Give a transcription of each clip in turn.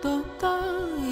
と歌うよ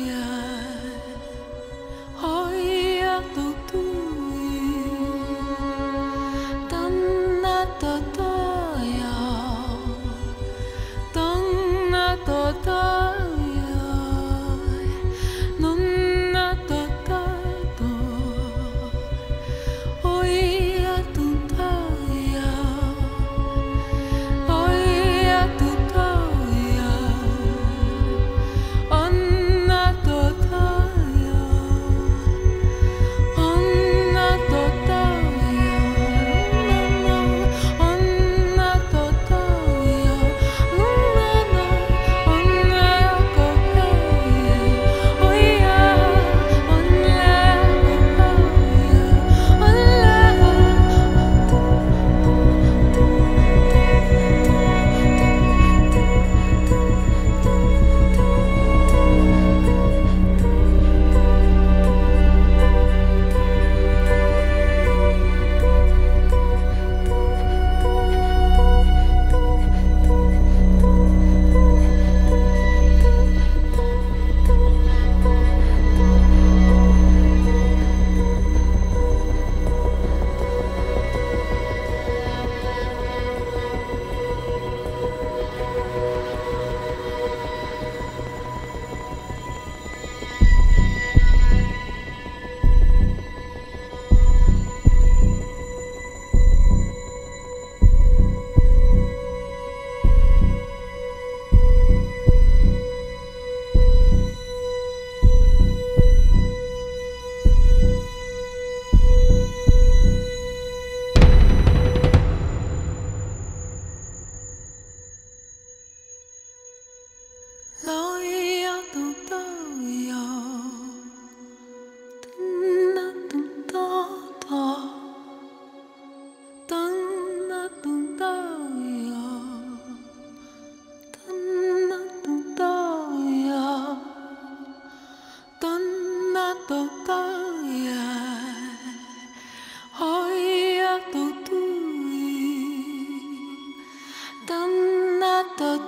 not the